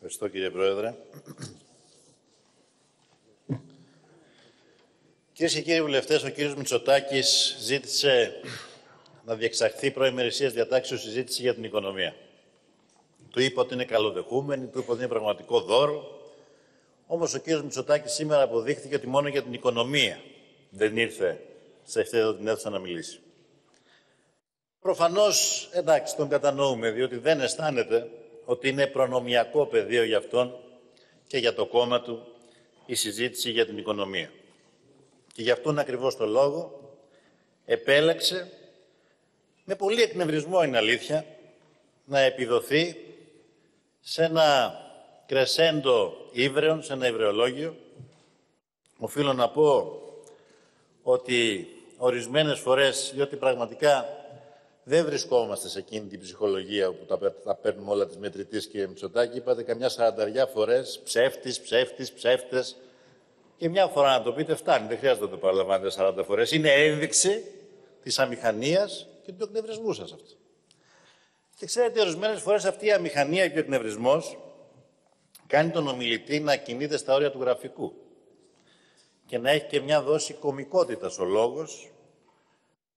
Ευχαριστώ κύριε Πρόεδρε. Κυρίες και κύριοι βουλευτές, ο κύριος Μητσοτάκης ζήτησε να διεξαχθεί προημερησία διατάξεως συζήτηση για την οικονομία. Του είπε ότι είναι καλοδεχούμενη, του είπε ότι είναι πραγματικό δώρο. Όμως ο κύριος Μητσοτάκης σήμερα αποδείχθηκε ότι μόνο για την οικονομία δεν ήρθε σε αυτή εδώ την αίθουσα να μιλήσει. Προφανώς, εντάξει, τον κατανοούμε, διότι δεν αισθάνεται ότι είναι προνομιακό πεδίο για αυτόν και για το κόμμα του η συζήτηση για την οικονομία. Και γι' αυτόν ακριβώς το λόγο επέλεξε, με πολύ εκνευρισμό είναι αλήθεια, να επιδοθεί σε ένα κρεσέντο ύβρεων, σε ένα υβρεολόγιο. Οφείλω να πω ότι ορισμένες φορές, διότι πραγματικά δεν βρισκόμαστε σε εκείνη την ψυχολογία όπου τα, τα παίρνουμε όλα τη μετρητή και Μητσοτάκη. Είπατε καμιά σαρανταριά φορές ψεύτης, ψεύτης, ψεύτες. Και μια φορά να το πείτε φτάνει. Δεν χρειάζεται να το παραλαμβάνετε 40 φορές. Είναι ένδειξη της αμηχανίας και του εκνευρισμού σας αυτό. Και ξέρετε, ορισμένες φορές αυτή η αμηχανία και ο εκνευρισμός κάνει τον ομιλητή να κινείται στα όρια του γραφικού και να έχει και μια δόση κομικότητας ο λόγος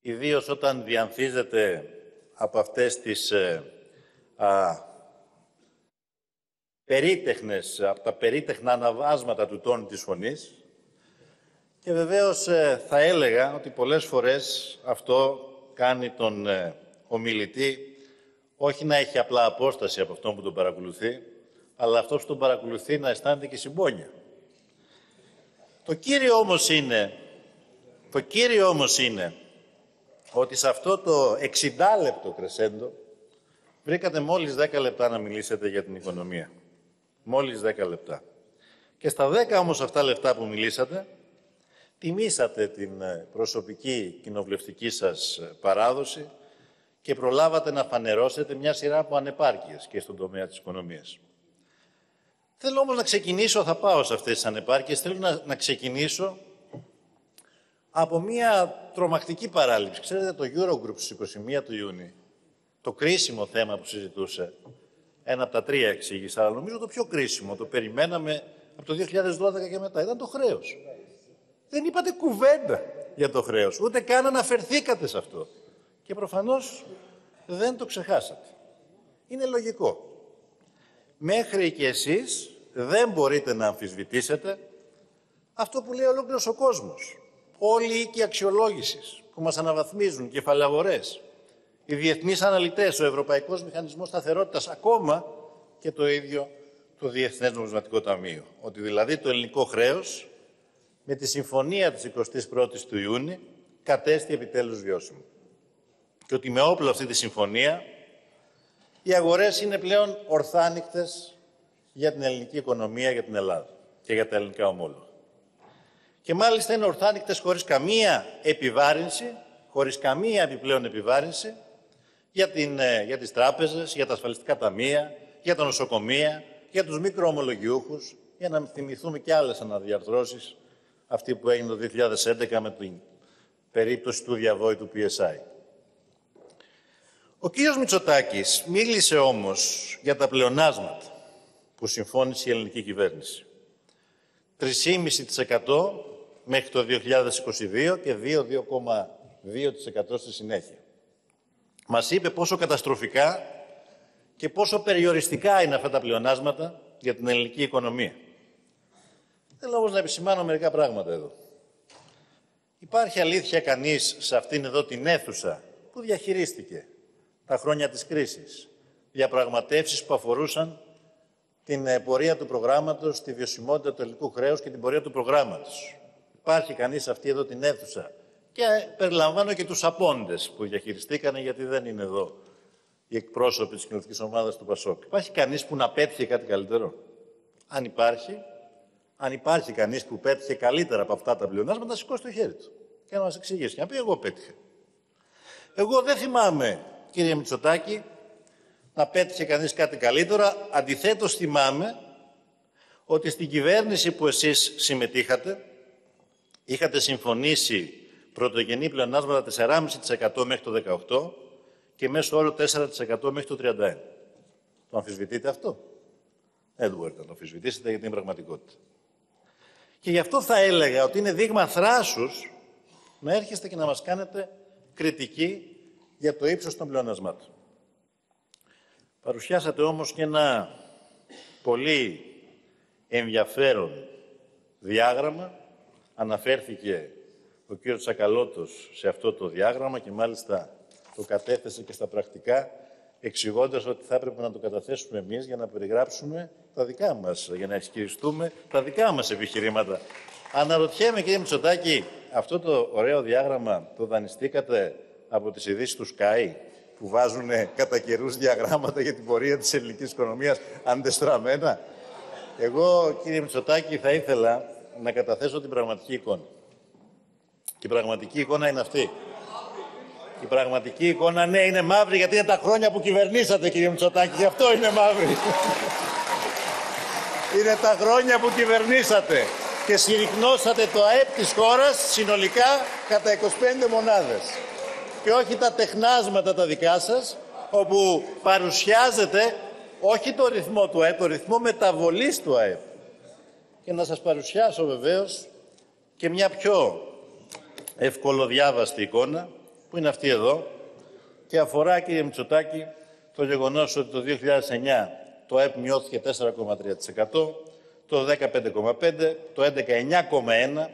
ιδίως όταν διανθίζεται από αυτές τις ε, α, περίτεχνες, από τα περίτεχνα αναβάσματα του τόνου της φωνής και βεβαίως ε, θα έλεγα ότι πολλές φορές αυτό κάνει τον ε, ομιλητή όχι να έχει απλά απόσταση από αυτόν που τον παρακολουθεί, αλλά αυτός που τον παρακολουθεί να αισθάνεται και συμπόνια. Το κύριο όμως είναι, το κύριο όμως είναι ότι σε αυτό το 60 λεπτό κρεσέντο βρήκατε μόλις 10 λεπτά να μιλήσετε για την οικονομία. Μόλις 10 λεπτά. Και στα 10 όμως αυτά λεπτά που μιλήσατε, τιμήσατε την ε, προσωπική κοινοβουλευτική σας ε, παράδοση και προλάβατε να φανερώσετε μια σειρά από ανεπάρκειες και στον τομέα της οικονομίας. Θέλω όμως να ξεκινήσω, θα πάω σε αυτές τις ανεπάρκειες, θέλω να, να ξεκινήσω από μια τρομακτική παράληψη. Ξέρετε, το Eurogroup στις 21 του Ιούνιου, το κρίσιμο θέμα που συζητούσε, ένα από τα τρία εξήγησα, αλλά νομίζω το πιο κρίσιμο, το περιμέναμε από το 2012 και μετά, ήταν το χρέος. Δεν είπατε κουβέντα για το χρέος, ούτε καν αναφερθήκατε σε αυτό. Και προφανώς δεν το ξεχάσατε. Είναι λογικό. Μέχρι και εσείς δεν μπορείτε να αμφισβητήσετε αυτό που λέει ολόκληρος ο κόσμος όλοι οι οίκοι αξιολόγησης που μας αναβαθμίζουν, κεφαλαγορές, οι διεθνείς αναλυτές, ο Ευρωπαϊκός Μηχανισμός Σταθερότητας, ακόμα και το ίδιο το Διεθνές Νομισματικό Ταμείο. Ότι δηλαδή το ελληνικό χρέος με τη συμφωνία της 21η του Ιούνιου κατέστη επιτέλους βιώσιμο. Και ότι με όπλο αυτή τη συμφωνία οι αγορές είναι πλέον ορθάνικτες για την ελληνική οικονομία, για την Ελλάδα και για τα ελληνικά ομόλογα και μάλιστα είναι ορθάνικτες χωρίς καμία επιβάρυνση, χωρίς καμία επιπλέον επιβάρυνση για, την, ε, για τις τράπεζες, για τα ασφαλιστικά ταμεία, για τα νοσοκομεία, για τους μικροομολογιούχους, για να θυμηθούμε και άλλες αναδιαρθρώσεις, αυτή που έγινε το 2011 με την περίπτωση του διαβόητου PSI. Ο κύριος Μητσοτάκης μίλησε όμως για τα πλεονάσματα που συμφώνησε η ελληνική κυβέρνηση. 3,5% μέχρι το 2022 και 2,2% στη συνέχεια. Μας είπε πόσο καταστροφικά και πόσο περιοριστικά είναι αυτά τα πλεονάσματα για την ελληνική οικονομία. Θέλω όμως να επισημάνω μερικά πράγματα εδώ. Υπάρχει αλήθεια κανείς σε αυτήν εδώ την αίθουσα που διαχειρίστηκε τα χρόνια της κρίσης, διαπραγματεύσεις που αφορούσαν την ε, πορεία του προγράμματος, τη βιωσιμότητα του ελληνικού χρέους και την πορεία του προγράμματος υπάρχει κανείς αυτή εδώ την αίθουσα και περιλαμβάνω και τους απόντες που διαχειριστήκανε γιατί δεν είναι εδώ οι εκπρόσωποι της κοινωνικής ομάδας του Πασόκ. Υπάρχει κανείς που να πέτυχε κάτι καλύτερο; Αν υπάρχει, αν υπάρχει κανείς που πέτυχε καλύτερα από αυτά τα πλεονάσματα, να σηκώσει το χέρι του και να μας εξηγήσει. Και να πει εγώ πέτυχε. Εγώ δεν θυμάμαι, κύριε Μητσοτάκη, να πέτυχε κανείς κάτι καλύτερο. Αντιθέτως θυμάμαι ότι στην κυβέρνηση που εσείς συμμετείχατε, είχατε συμφωνήσει πρωτογενή πλεονάσματα 4,5% μέχρι το 18% και μέσω όρο 4% μέχρι το 31%. Το αμφισβητείτε αυτό; Δεν μπορείτε να το αμφισβητήσετε γιατί είναι πραγματικότητα. Και γι' αυτό θα έλεγα ότι είναι δείγμα θράσους να έρχεστε και να μας κάνετε κριτική για το ύψος των πλεονασμάτων. Παρουσιάσατε όμως και ένα πολύ ενδιαφέρον διάγραμμα. Αναφέρθηκε ο κ. Τσακαλώτος σε αυτό το διάγραμμα και μάλιστα το κατέθεσε και στα πρακτικά εξηγώντας ότι θα έπρεπε να το καταθέσουμε εμείς για να περιγράψουμε τα δικά μας, για να ισχυριστούμε τα δικά μας επιχειρήματα. Αναρωτιέμαι, κύριε Μητσοτάκη, αυτό το ωραίο διάγραμμα το δανειστήκατε από τις ειδήσεις του ΣΚΑΙ που βάζουν κατά καιρούς διαγράμματα για την πορεία της ελληνικής οικονομίας αντεστραμμένα; Εγώ, κύριε Μητσοτάκη, θα ήθελα να καταθέσω την πραγματική εικόνα. Και η πραγματική εικόνα είναι αυτή. Η πραγματική εικόνα, ναι, είναι μαύρη γιατί είναι τα χρόνια που κυβερνήσατε, κύριε Μητσοτάκη. Γι' αυτό είναι μαύρη. είναι τα χρόνια που κυβερνήσατε και συρρυκνώσατε το ΑΕΠ της χώρας συνολικά κατά 25 μονάδες. Και όχι τα τεχνάσματα τα δικά σας, όπου παρουσιάζετε όχι το ρυθμό του ΑΕΠ, το ρυθμό μεταβολής του ΑΕΠ. Και να σας παρουσιάσω βεβαίως και μια πιο ευκολοδιάβαστη εικόνα, που είναι αυτή εδώ, και αφορά, κύριε Μητσοτάκη, το γεγονός ότι το 2009 το ΑΕΠ μειώθηκε 4,3%, το 10 5,5, το 11 9,1,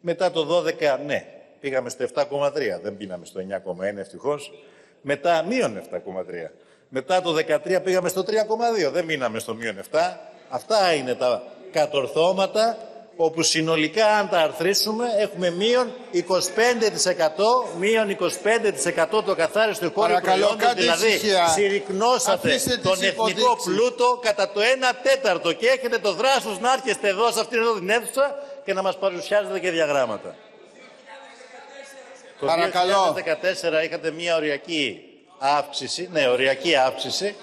μετά το 12 ναι, πήγαμε στο 7,3, δεν πήγαμε στο 9,1 ευτυχώς, μετά μείον 7,3. Μετά το 13 πήγαμε στο 3,2, δεν μείναμε στο μείον 7. Αυτά είναι τα κατορθώματα όπου συνολικά αν τα αρθρήσουμε έχουμε μείον 25%, μείον 25% το καθάριστο εικόνα προϊόντος, δηλαδή ησυχία. συρρυκνώσατε τον εθνικό πλούτο κατά το 1 τέταρτο και έχετε το δράσος να έρχεστε εδώ σε αυτήν εδώ την αίθουσα και να μας παρουσιάζετε και διαγράμματα. Παρακαλώ. Το 2014 είχατε μια οριακή αύξηση, ναι, οριακή αύξηση,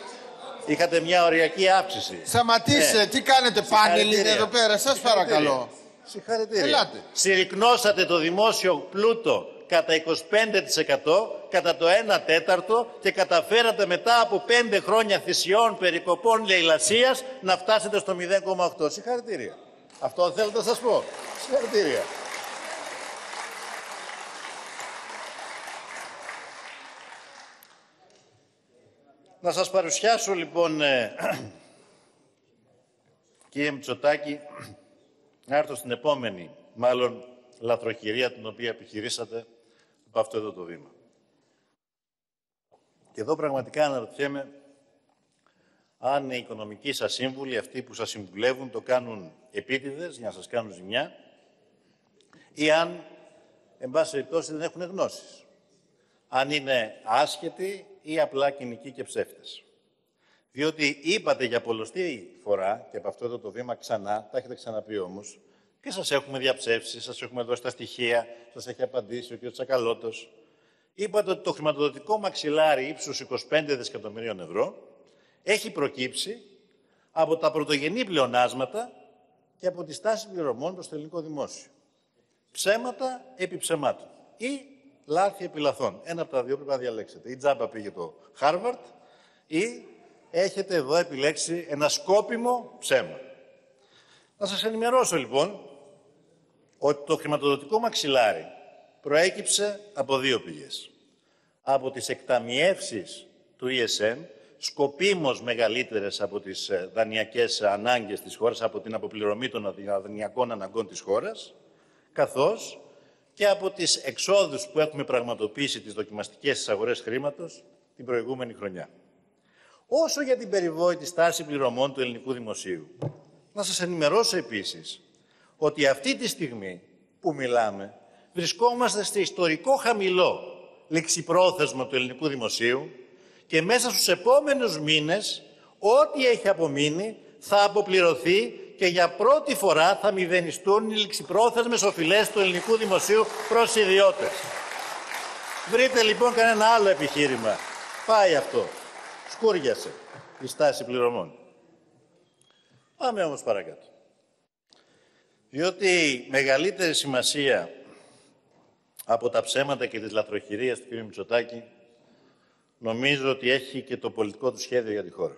Είχατε μια οριακή αύξηση. Σταματήστε, τι κάνετε, πάνελ είναι εδώ πέρα, σας παρακαλώ. Συγχαρητήρια. Ελάτε. Συρρυκνώσατε το δημόσιο πλούτο κατά 25%, κατά το 1 τέταρτο και καταφέρατε μετά από 5 χρόνια θυσιών, περικοπών, λαιλασίας να φτάσετε στο 0,8. Συγχαρητήρια. Αυτό θέλω να σας πω. Συγχαρητήρια. Να σας παρουσιάσω λοιπόν, ε, κύριε Μητσοτάκη, να έρθω στην επόμενη, μάλλον λαθροχειρία την οποία επιχειρήσατε από αυτό εδώ το βήμα. Και εδώ πραγματικά αναρωτιέμαι αν οι οικονομικοί σας σύμβουλοι, αυτοί που σας συμβουλεύουν, το κάνουν επίτηδες για να σας κάνουν ζημιά ή αν, εν πάση περιπτώσει, δεν έχουν γνώσεις. Αν είναι άσχετοι ή απλά κοινικοί και ψεύτες. Διότι είπατε για πολλωστή φορά, και από αυτό εδώ το βήμα ξανά, τα έχετε ξαναπεί όμως, και σας έχουμε διαψεύσει, σας έχουμε δώσει τα στοιχεία, σας έχει απαντήσει ο κ. Τσακαλώτος. Είπατε ότι το χρηματοδοτικό μαξιλάρι ύψους 25 δισεκατομμυρίων ευρώ έχει προκύψει από τα πρωτογενή πλεονάσματα και από τη στάση πληρωμών προς το ελληνικό δημόσιο. Ψέματα επί ψεμάτων. Ή λάθη επί λαθών. Ένα από τα δύο πρέπει να διαλέξετε. Ή τζάμπα πήγε το Χάρβαρτ, ή έχετε εδώ επιλέξει ένα σκόπιμο ψέμα. Να σας ενημερώσω λοιπόν ότι το χρηματοδοτικό μαξιλάρι προέκυψε από δύο πηγές. Από τις εκταμιεύσεις του ESM, σκοπίμως μεγαλύτερες από τις ε, δανειακές ανάγκες της χώρας, από την αποπληρωμή των δανειακών αναγκών της χώρας, καθώς και από τις εξόδους που έχουμε πραγματοποιήσει τις δοκιμαστικές στις αγορές χρήματος την προηγούμενη χρονιά όσο για την περιβόητη στάση πληρωμών του ελληνικού δημοσίου. Να σας ενημερώσω επίσης ότι αυτή τη στιγμή που μιλάμε βρισκόμαστε στο ιστορικό χαμηλό λεξιπρόθεσμο του ελληνικού δημοσίου και μέσα στους επόμενους μήνες ό,τι έχει απομείνει θα αποπληρωθεί και για πρώτη φορά θα μηδενιστούν οι ληξιπρόθεσμες οφειλές του ελληνικού δημοσίου προς ιδιώτες. Βρείτε λοιπόν κανένα άλλο επιχείρημα. Πάει αυτό σκούριασε η στάση πληρωμών. Πάμε όμως παρακάτω. Διότι μεγαλύτερη σημασία από τα ψέματα και τις λαθροχειρίες του κ. Μητσοτάκη νομίζω ότι έχει και το πολιτικό του σχέδιο για τη χώρα.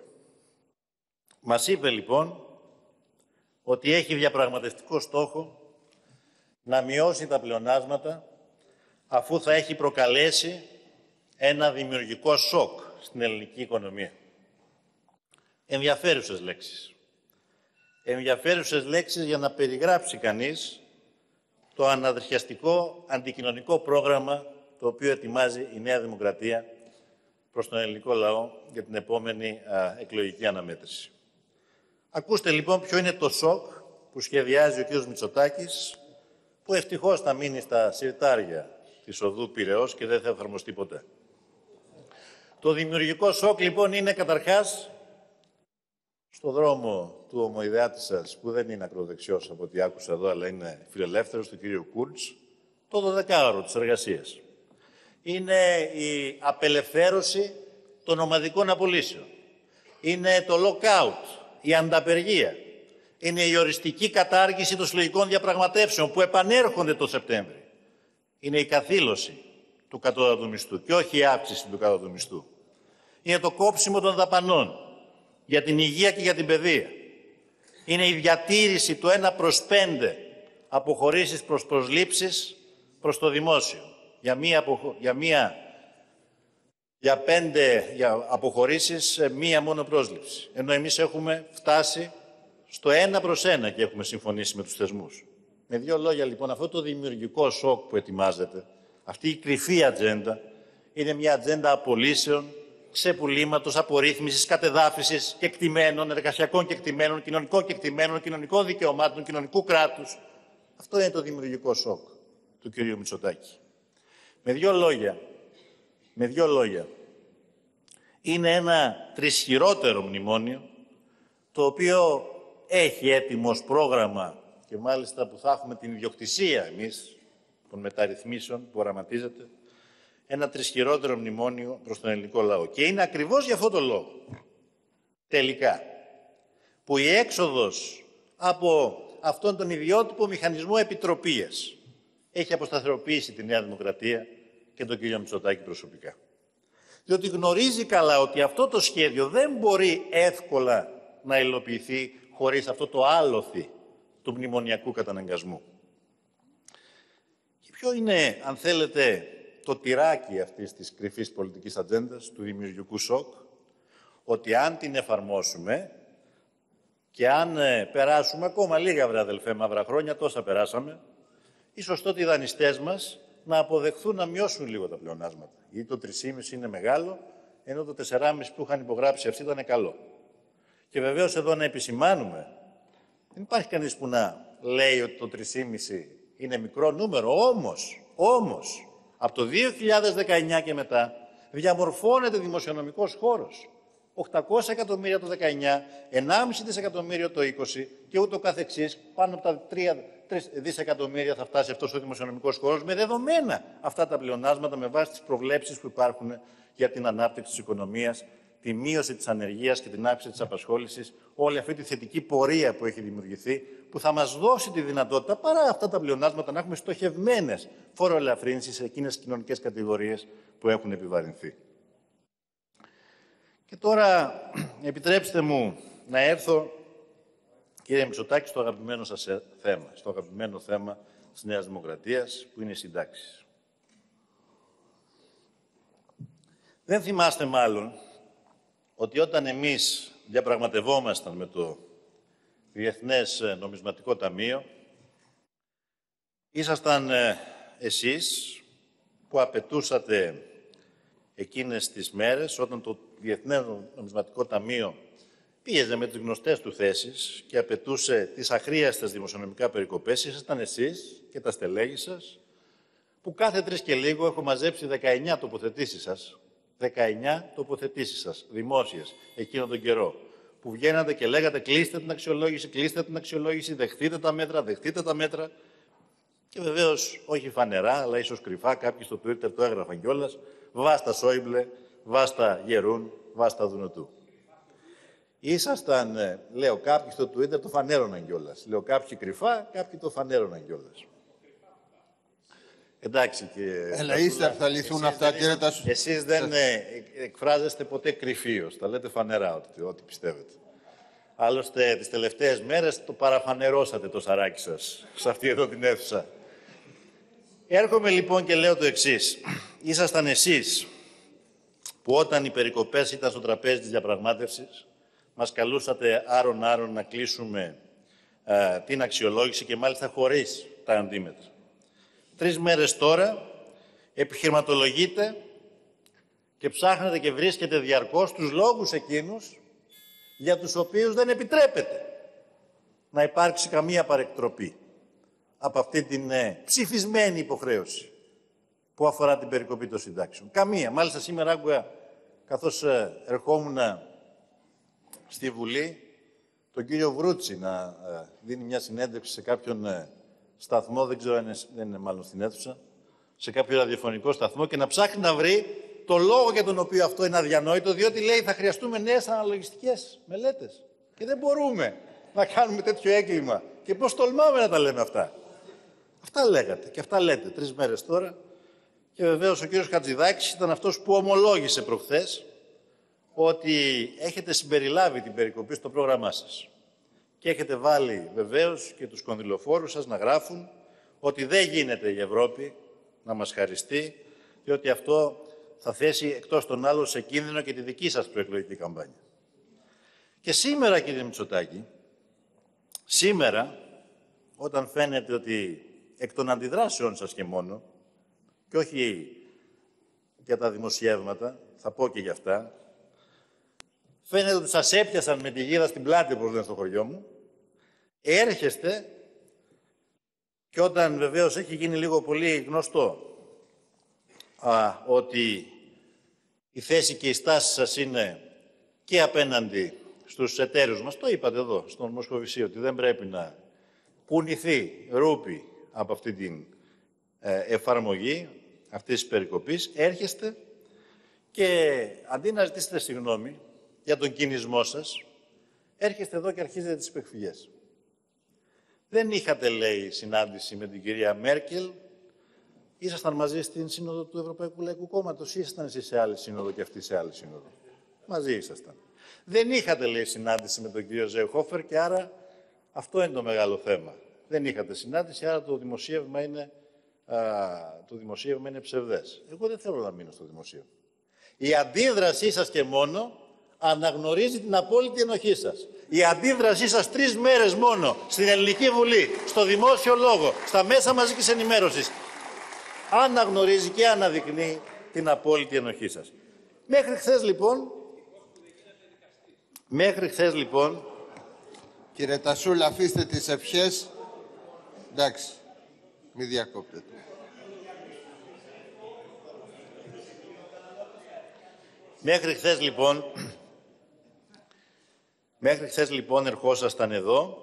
Μας είπε λοιπόν ότι έχει διαπραγματευτικό στόχο να μειώσει τα πλεονάσματα αφού θα έχει προκαλέσει ένα δημιουργικό σοκ στην ελληνική οικονομία. Ενδιαφέρουσες λέξεις. Ενδιαφέρουσες λέξεις για να περιγράψει κανείς το αναδριχιαστικό αντικοινωνικό πρόγραμμα το οποίο ετοιμάζει η Νέα Δημοκρατία προς τον ελληνικό λαό για την επόμενη εκλογική αναμέτρηση. Ακούστε λοιπόν ποιο είναι το σοκ που σχεδιάζει ο κ. Μητσοτάκης, που ευτυχώς θα μείνει στα συρτάρια της οδού Πυραιός και δεν θα εφαρμοστεί ποτέ. Το δημιουργικό σοκ λοιπόν είναι καταρχάς στο δρόμο του ομοειδεάτη σας, που δεν είναι ακροδεξιός από ό,τι άκουσα εδώ, αλλά είναι φιλελεύθερος, του κ. Κούλτς, το 12ωρο της εργασίας. Είναι η απελευθέρωση των ομαδικών απολύσεων. Είναι το lockout, η ανταπεργία. Είναι η οριστική κατάργηση των συλλογικών διαπραγματεύσεων που επανέρχονται το Σεπτέμβρη. Είναι η καθήλωση του κατώτατου μισθού και όχι η αύξηση του κατώτατου μισθού. Είναι το κόψιμο των δαπανών για την υγεία και για την παιδεία. Είναι η διατήρηση του 1 προς 5 αποχωρήσεις προς προσλήψεις προς το δημόσιο. Για μία, για μία για πέντε για αποχωρήσεις, μία μόνο πρόσληψη. Ενώ εμείς έχουμε φτάσει στο ένα προς ένα και έχουμε συμφωνήσει με τους θεσμούς. Με δύο λόγια λοιπόν, αυτό το δημιουργικό σοκ που ετοιμάζεται, αυτή η κρυφή ατζέντα, είναι μια ατζέντα απολύσεων, ξεπουλήματος, απορρίθμισης, κατεδάφισης κεκτημένων, εργασιακών κεκτημένων, κοινωνικών κεκτημένων, κοινωνικών δικαιωμάτων, κοινωνικού κράτους. Αυτό είναι το δημιουργικό σοκ του κυρίου Μητσοτάκη. Με δύο λόγια, με δύο λόγια. Είναι ένα τρισχυρότερο μνημόνιο, το οποίο έχει έτοιμο πρόγραμμα και μάλιστα που θα έχουμε την ιδιοκτησία εμείς των μεταρρυθμίσεων που οραματίζεται, ένα τρισχυρότερο μνημόνιο προς τον ελληνικό λαό. Και είναι ακριβώς για αυτό το λόγο, τελικά, που η έξοδος από αυτόν τον ιδιότυπο μηχανισμό επιτροπίες έχει αποσταθεροποιήσει τη Νέα Δημοκρατία και τον κύριο Μητσοτάκη προσωπικά. Διότι γνωρίζει καλά ότι αυτό το σχέδιο δεν μπορεί εύκολα να υλοποιηθεί χωρίς αυτό το άλοθη του μνημονιακού καταναγκασμού. Και ποιο είναι, αν θέλετε, το τυράκι αυτής της κρυφής πολιτικής ατζέντας, του δημιουργικού σοκ, ότι αν την εφαρμόσουμε και αν ε, περάσουμε ακόμα λίγα, βρε αδελφέ, μαύρα χρόνια, τόσα περάσαμε, ίσως τότε οι δανειστές μας να αποδεχθούν να μειώσουν λίγο τα πλεονάσματα. Γιατί το 3,5 είναι μεγάλο, ενώ το 4,5 που είχαν υπογράψει αυτοί ήταν καλό. Και βεβαίως εδώ να επισημάνουμε, δεν υπάρχει κανείς που να λέει ότι το 3,5 είναι μικρό νούμερο. Όμως, όμως, από το 2019 και μετά διαμορφώνεται δημοσιονομικός χώρος. 800 εκατομμύρια το 19, 1,5 δισεκατομμύριο το 20 και ούτω καθεξής, πάνω από τα 3 δισεκατομμύρια θα φτάσει αυτός ο δημοσιονομικός χώρος με δεδομένα αυτά τα πλεονάσματα με βάση τις προβλέψεις που υπάρχουν για την ανάπτυξη της οικονομίας, τη μείωση της ανεργίας και την αύξηση της απασχόλησης, όλη αυτή τη θετική πορεία που έχει δημιουργηθεί, που θα μας δώσει τη δυνατότητα, παρά αυτά τα πλεονάσματα, να έχουμε στοχευμένες φοροελαφρύνσεις σε εκείνες τις κοινωνικές κατηγορίες που έχουν επιβαρυνθεί. Και τώρα επιτρέψτε μου να έρθω, κύριε Μητσοτάκη, στο αγαπημένο σας θέμα, στο αγαπημένο θέμα της Νέας Δημοκρατίας, που είναι οι συντάξεις. Δεν θυμάστε μάλλον ότι όταν εμείς διαπραγματευόμασταν με το Διεθνές Νομισματικό Ταμείο, ήσασταν ε, εσείς που απαιτούσατε εκείνες τις μέρες, όταν το Διεθνές Νομισματικό Ταμείο πίεζε με τις γνωστές του θέσεις και απαιτούσε τις αχρίαστες δημοσιονομικά περικοπές, ήσασταν εσείς και τα στελέχη σας, που κάθε τρεις και λίγο έχω μαζέψει 19 τοποθετήσεις σας, 19 τοποθετήσεις σας, δημόσιες, εκείνον τον καιρό, που βγαίνατε και λέγατε κλείστε την αξιολόγηση, κλείστε την αξιολόγηση, δεχτείτε τα μέτρα, δεχτείτε τα μέτρα. Και βεβαίως όχι φανερά, αλλά ίσως κρυφά, κάποιοι στο Twitter το έγραφαν κιόλας. Βάστα Σόιμπλε, βάστα Γερούν, βάστα Δουνουτού. Ήσασταν, ε, λέω, κάποιοι στο Twitter το φανέρωναν κιόλας. Λέω κάποιοι κρυφά, κάποιοι το φανέρωναν κιόλας. Εντάξει κύριε. Έλα, ύστερα θα λυθούν αυτά, κύριε Τάσου. δεν ε, εκφράζεστε ποτέ κρυφίως. Τα λέτε φανερά ό,τι, ό,τι πιστεύετε. Άλλωστε, τις τελευταίες μέρες το παραφανερώσατε το σαράκι σας σε αυτή εδώ την αίθουσα. Έρχομαι λοιπόν και λέω το εξής. Ήσασταν εσείς που όταν οι περικοπές ήταν στο τραπέζι της διαπραγμάτευσης, μας καλούσατε άρον-άρον να κλείσουμε ε, την αξιολόγηση και μάλιστα χωρίς τα αντίμετρα. Τρεις μέρες τώρα επιχειρηματολογείτε και ψάχνετε και βρίσκετε διαρκώς τους λόγους εκείνους για τους οποίους δεν επιτρέπεται να υπάρξει καμία παρεκτροπή από αυτή την ε, ψηφισμένη υποχρέωση που αφορά την περικοπή των συντάξεων. Καμία. Μάλιστα σήμερα άκουγα, καθώς ε, ερχόμουν στη Βουλή, τον κύριο Βρούτσι να ε, δίνει μια συνέντευξη σε κάποιον ε, σταθμό, δεν ξέρω αν είναι, δεν είναι μάλλον στην αίθουσα, σε κάποιο ραδιοφωνικό σταθμό και να ψάχνει να βρει το λόγο για τον οποίο αυτό είναι αδιανόητο, διότι λέει θα χρειαστούμε νέες αναλογιστικές μελέτες. Και δεν μπορούμε να κάνουμε τέτοιο έγκλημα. Και πώς τολμάμε να τα λέμε αυτά. Αυτά λέγατε και αυτά λέτε τρεις μέρες τώρα. Και βεβαίως ο κύριος Χατζηδάκης ήταν αυτός που ομολόγησε προχθές ότι έχετε συμπεριλάβει την περικοπή στο πρόγραμμά σας. Και έχετε βάλει βεβαίως και τους κονδυλοφόρους σας να γράφουν ότι δεν γίνεται η Ευρώπη να μας χαριστεί, διότι αυτό θα θέσει εκτός των άλλων σε κίνδυνο και τη δική σας προεκλογική καμπάνια. Και σήμερα, κύριε Μητσοτάκη, σήμερα, όταν φαίνεται ότι εκ των αντιδράσεων σας και μόνο, και όχι για τα δημοσιεύματα, θα πω και για αυτά, φαίνεται ότι σας έπιασαν με τη γίδα στην πλάτη, όπως λένε στο χωριό μου, έρχεστε και όταν βεβαίως έχει γίνει λίγο πολύ γνωστό α, ότι η θέση και η στάση σας είναι και απέναντι στους εταίρους μας, το είπατε εδώ, στον Μοσχοβησί, ότι δεν πρέπει να κουνηθεί ρούπι από αυτή την ε, εφαρμογή αυτής της περικοπής, έρχεστε και αντί να ζητήσετε συγγνώμη για τον κινησμό σας, έρχεστε εδώ και αρχίζετε τις υπεκφυγές. Δεν είχατε, λέει, συνάντηση με την κυρία Μέρκελ. Ήσασταν μαζί στην Σύνοδο του Ευρωπαϊκού Λαϊκού Κόμματος ή ήσασταν εσείς σε άλλη σύνοδο και αυτή σε άλλη σύνοδο; Μαζί ήσασταν. Δεν είχατε, λέει, συνάντηση με τον κύριο Ζεοχόφερ και άρα αυτό είναι το μεγάλο θέμα. Δεν είχατε συνάντηση, άρα το δημοσίευμα είναι, α, το δημοσίευμα είναι ψευδές. Εγώ δεν θέλω να μείνω στο δημοσίευμα. Η αντίδρασή σας και μόνο αναγνωρίζει την απόλυτη ενοχή σας. Η αντίδρασή σας τρεις μέρες μόνο στην Ελληνική Βουλή, στο δημόσιο λόγο, στα μέσα μαζικής ενημέρωσης, αναγνωρίζει και αναδεικνύει την απόλυτη ενοχή σας. Μέχρι χθες λοιπόν, μέχρι χθες λοιπόν, Κύριε Τασούλα, αφήστε τις ευχές. Εντάξει, μην διακόπτετε. μέχρι χθες λοιπόν, Μέχρι χθες λοιπόν ερχόσασταν εδώ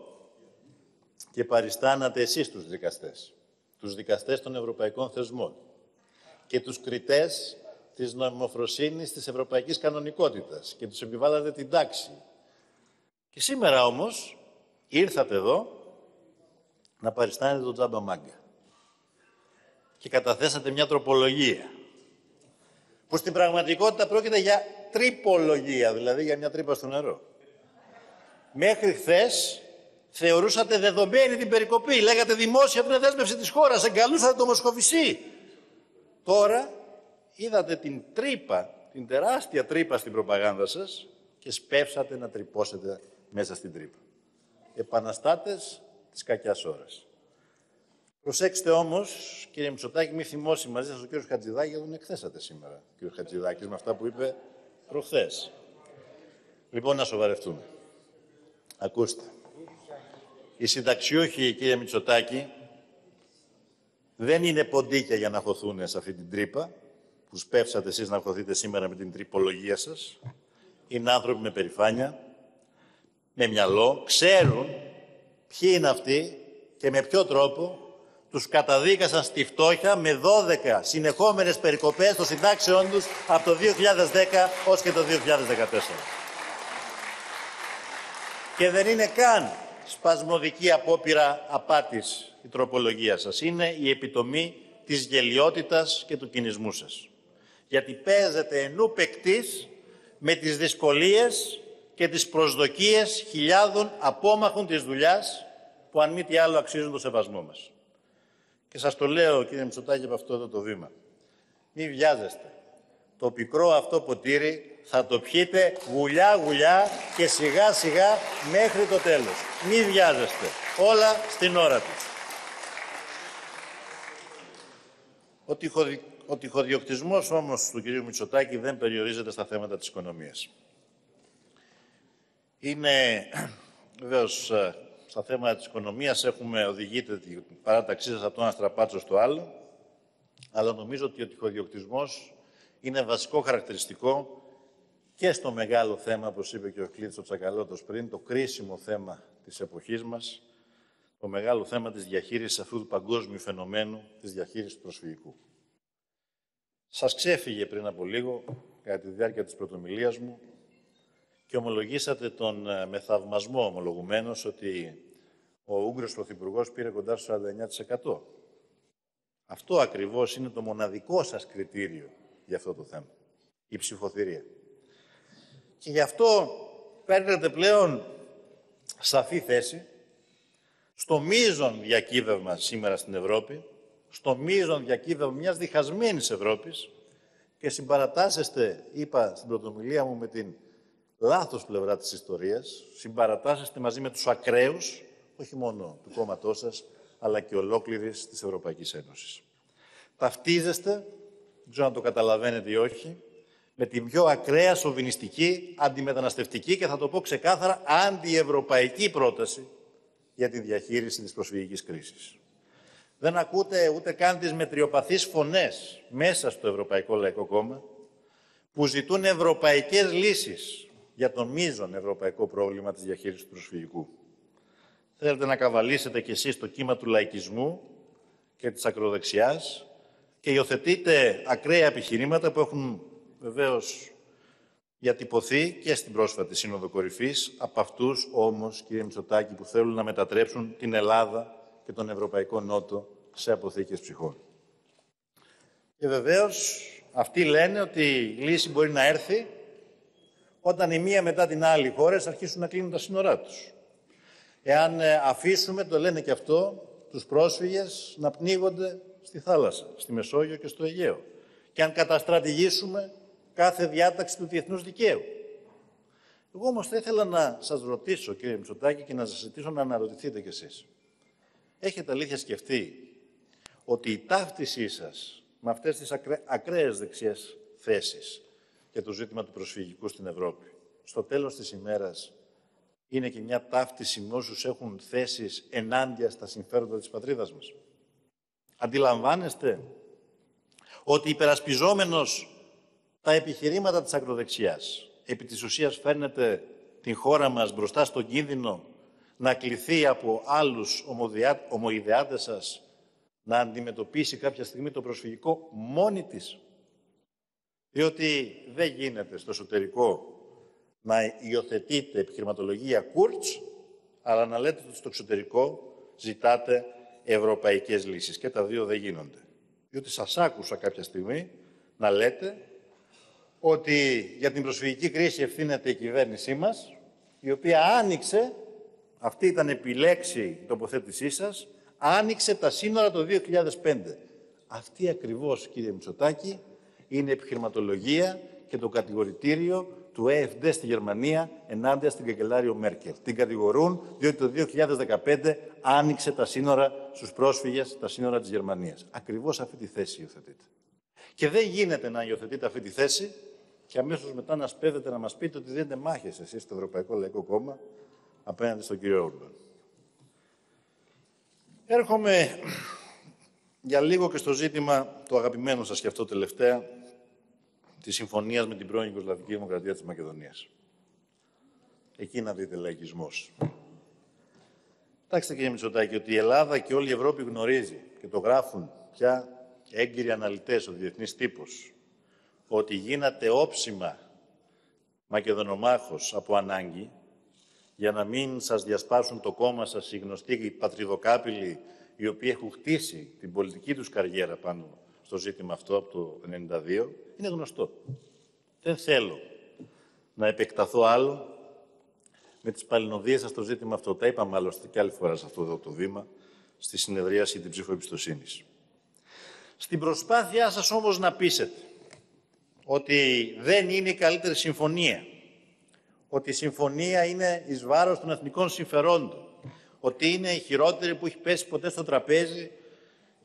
και παριστάνατε εσείς τους δικαστές, τους δικαστές των ευρωπαϊκών θεσμών και τους κριτές της νομιμοφροσύνης της ευρωπαϊκής κανονικότητας και τους επιβάλλατε την τάξη. Και σήμερα όμως ήρθατε εδώ να παριστάνετε τον Τζάμπα Μάγκα και καταθέσατε μια τροπολογία που στην πραγματικότητα πρόκειται για τρυπολογία, δηλαδή για μια τρύπα στο νερό μέχρι χθες θεωρούσατε δεδομένη την περικοπή. Λέγατε δημόσια την δέσμευση της χώρας, εγκαλούσατε το Μοσχοβησί. Τώρα είδατε την τρύπα, την τεράστια τρύπα στην προπαγάνδα σας και σπεύσατε να τρυπώσετε μέσα στην τρύπα. Επαναστάτες της κακιάς ώρας. Προσέξτε όμως, κύριε Μητσοτάκη, μη θυμώσει μαζί σας ο κύριος Χατζηδάκη, γιατί τον εκθέσατε σήμερα, κύριο Χατζηδάκη, με αυτά που είπε προχθές. Λοιπόν, να σοβαρευτούμε. Ακούστε. Οι συνταξιούχοι, κύριε Μητσοτάκη, δεν είναι ποντίκια για να χωθούν σε αυτή την τρύπα, που σπεύσατε εσείς να χωθείτε σήμερα με την τρυπολογία σας. Είναι άνθρωποι με περηφάνεια, με μυαλό, ξέρουν ποιοι είναι αυτοί και με ποιο τρόπο τους καταδίκασαν στη φτώχεια με 12 συνεχόμενες περικοπές των συντάξεών τους από το 2010 ως και το 2014 και δεν είναι καν σπασμωδική απόπειρα απάτης η τροπολογία σας. Είναι η επιτομή της γελιότητας και του κινησμού σας. Γιατί παίζετε ενού παικτής με τις δυσκολίες και τις προσδοκίες χιλιάδων απόμαχων της δουλειάς που αν μη τι άλλο αξίζουν το σεβασμό μας. Και σας το λέω, κύριε Μητσοτάκη, από αυτό εδώ το βήμα. Μη βιάζεστε. Το πικρό αυτό ποτήρι θα το πιείτε γουλιά-γουλιά και σιγά-σιγά μέχρι το τέλος. Μη βιάζεστε. Όλα στην ώρα τους. Ο, τυχοδι... ο τυχοδιοκτισμός όμως του κυρίου Μητσοτάκη δεν περιορίζεται στα θέματα της οικονομίας. Είναι βεβαίως ε, στα θέματα της οικονομίας έχουμε οδηγείται την παράταξή σας από το ένα στραπάτσο στο άλλο, αλλά νομίζω ότι ο τυχοδιοκτισμός είναι βασικό χαρακτηριστικό και στο μεγάλο θέμα, όπως είπε και ο Κλήτης ο Τσακαλώτος πριν, το κρίσιμο θέμα της εποχής μας, το μεγάλο θέμα της διαχείρισης αυτού του παγκόσμιου φαινομένου, της διαχείρισης του προσφυγικού. Σας ξέφυγε πριν από λίγο, κατά τη διάρκεια της πρωτομιλίας μου, και ομολογήσατε τον ε, με θαυμασμό ομολογουμένως ότι ο Ούγγρος Πρωθυπουργός πήρε κοντά στο 49%. Αυτό ακριβώς είναι το μοναδικό σας κριτήριο για αυτό το θέμα. Η ψηφοθυρία. Και γι' αυτό παίρνετε πλέον σαφή θέση στο μείζον διακύβευμα σήμερα στην Ευρώπη, στο μείζον διακύβευμα μιας διχασμένης Ευρώπης και συμπαρατάσσεστε, είπα στην πρωτομιλία μου, με την λάθος πλευρά της ιστορίας, συμπαρατάσσεστε μαζί με τους ακραίους, όχι μόνο του κόμματός σας, αλλά και ολόκληρης της Ευρωπαϊκής Ένωσης. Ταυτίζεστε, δεν ξέρω αν το καταλαβαίνετε ή όχι, με την πιο ακραία, σοβινιστική, αντιμεταναστευτική και θα το πω ξεκάθαρα, αντιευρωπαϊκή πρόταση για τη διαχείριση της προσφυγικής κρίσης. Δεν ακούτε ούτε καν τις μετριοπαθείς φωνές μέσα στο Ευρωπαϊκό Λαϊκό Κόμμα που ζητούν ευρωπαϊκές λύσεις για το μείζον ευρωπαϊκό πρόβλημα της διαχείρισης του προσφυγικού. Θέλετε να καβαλήσετε κι εσείς το κύμα του λαϊκισμού και της ακροδεξιάς και υιοθετείτε ακραία επιχειρήματα που έχουν βεβαίως διατυπωθεί και στην πρόσφατη Σύνοδο Κορυφής από αυτούς όμως, κύριε Μητσοτάκη, που θέλουν να μετατρέψουν την Ελλάδα και τον Ευρωπαϊκό Νότο σε αποθήκες ψυχών. Και βεβαίως αυτοί λένε ότι η λύση μπορεί να έρθει όταν η μία μετά την άλλη χώρες αρχίσουν να κλείνουν τα σύνορά τους. Εάν ε, αφήσουμε, το λένε και αυτό, τους πρόσφυγες να πνίγονται στη θάλασσα, στη Μεσόγειο και στο Αιγαίο. Και αν καταστρατηγήσουμε κάθε διάταξη του διεθνούς δικαίου. Εγώ όμως θα ήθελα να σας ρωτήσω, κύριε Μητσοτάκη, και να σας ζητήσω να αναρωτηθείτε κι εσείς. Έχετε αλήθεια σκεφτεί ότι η ταύτισή σας με αυτές τις ακρέ... ακραίες δεξιές θέσεις για το ζήτημα του προσφυγικού στην Ευρώπη, στο τέλος της ημέρας είναι και μια ταύτιση με όσους έχουν θέσεις ενάντια στα συμφέροντα της πατρίδας μας. Αντιλαμβάνεστε ότι υπερασπιζόμενος τα επιχειρήματα της ακροδεξιάς επί της ουσίας φέρνετε την χώρα μας μπροστά στον κίνδυνο να κληθεί από άλλους ομοειδεάτες σας να αντιμετωπίσει κάποια στιγμή το προσφυγικό μόνη της. Διότι δεν γίνεται στο εσωτερικό να υιοθετείτε επιχειρηματολογία Κούρτς, αλλά να λέτε ότι στο εξωτερικό ζητάτε ευρωπαϊκές λύσεις. Και τα δύο δεν γίνονται. Διότι σας άκουσα κάποια στιγμή να λέτε ότι για την προσφυγική κρίση ευθύνεται η κυβέρνησή μας, η οποία άνοιξε, αυτή ήταν επιλέξει η τοποθέτησή σας, άνοιξε τα σύνορα το 2005. Αυτή ακριβώς, κύριε Μητσοτάκη, είναι επιχειρηματολογία και το κατηγορητήριο του ΕΕΦΔ στη Γερμανία ενάντια στην καγκελάριο Μέρκελ. Την κατηγορούν διότι το 2015 άνοιξε τα σύνορα στους πρόσφυγες, τα σύνορα της Γερμανίας. Ακριβώς αυτή τη θέση υιοθετείτε. Και δεν γίνεται να υιοθετείτε αυτή τη θέση και αμέσως μετά να σπέβετε να μας πείτε ότι δίνετε μάχες εσείς στο Ευρωπαϊκό Λαϊκό Κόμμα απέναντι στον κύριο Όρμπαν. Έρχομαι για λίγο και στο ζήτημα το αγαπημένο σας και αυτό τελευταία της συμφωνίας με την πρώην Ιγκοσλαβική Δημοκρατία της Μακεδονίας. Εκεί να δείτε λαϊκισμός. Κοιτάξτε κύριε Μητσοτάκη ότι η Ελλάδα και όλη η Ευρώπη γνωρίζει και το γράφουν πια έγκυροι αναλυτές, ο διεθνής τύπος, ότι γίνατε όψιμα μακεδονομάχος από ανάγκη για να μην σας διασπάσουν το κόμμα σας οι γνωστοί πατριδοκάπηλοι οι οποίοι έχουν χτίσει την πολιτική τους καριέρα πάνω στο ζήτημα αυτό από το 1992, είναι γνωστό. Δεν θέλω να επεκταθώ άλλο με τις παλινοδίες σας το ζήτημα αυτό. Τα είπαμε άλλωστε και άλλη φορά σε αυτό εδώ το βήμα, στη συνεδρίαση την ψήφο εμπιστοσύνη. Στην προσπάθειά σας όμως να πείσετε ότι δεν είναι η καλύτερη συμφωνία, ότι η συμφωνία είναι εις βάρος των εθνικών συμφερόντων, ότι είναι η χειρότερη που έχει πέσει ποτέ στο τραπέζι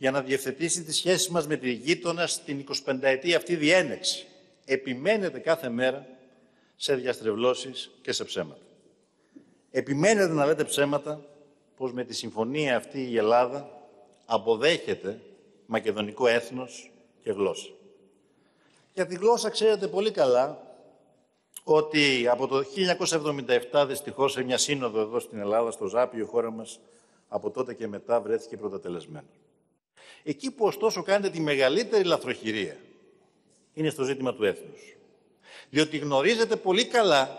για να διευθετήσει τις σχέσεις μας με τη γείτονα στην 25 ετία αυτή διένεξη. Επιμένετε κάθε μέρα σε διαστρεβλώσεις και σε ψέματα. Επιμένετε να λέτε ψέματα πως με τη συμφωνία αυτή η Ελλάδα αποδέχεται μακεδονικό έθνος και γλώσσα. Για τη γλώσσα ξέρετε πολύ καλά ότι από το 1977 δυστυχώς σε μια σύνοδο εδώ στην Ελλάδα, στο Ζάπιο, η χώρα μας από τότε και μετά βρέθηκε πρωτατελεσμένος. Εκεί που ωστόσο κάνετε τη μεγαλύτερη λαθροχειρία είναι στο ζήτημα του έθνους. Διότι γνωρίζετε πολύ καλά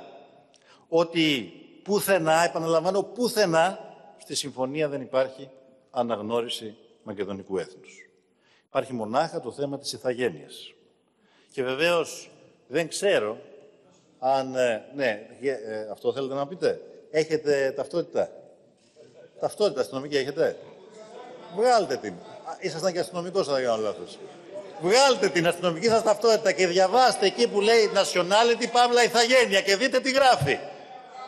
ότι πουθενά, επαναλαμβάνω, πουθενά στη συμφωνία δεν υπάρχει αναγνώριση μακεδονικού έθνους. Υπάρχει μονάχα το θέμα της ηθαγένειας. Και βεβαίως δεν ξέρω αν... Ε, ναι, ε, αυτό θέλετε να πείτε. Έχετε ταυτότητα; Ταυτότητα αστυνομική έχετε; Βγάλτε την. Ήσασταν και αστυνομικός, θα δεν κάνω λάθο. Βγάλτε την αστυνομική σας ταυτότητα και διαβάστε εκεί που λέει Nationality Παύλα Ιθαγένεια και δείτε τι γράφει.